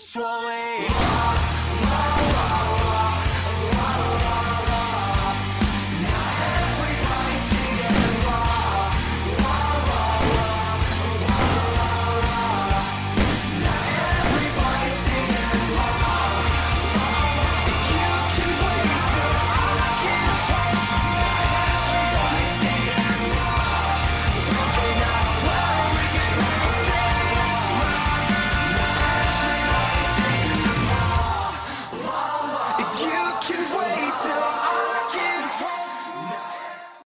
sensually.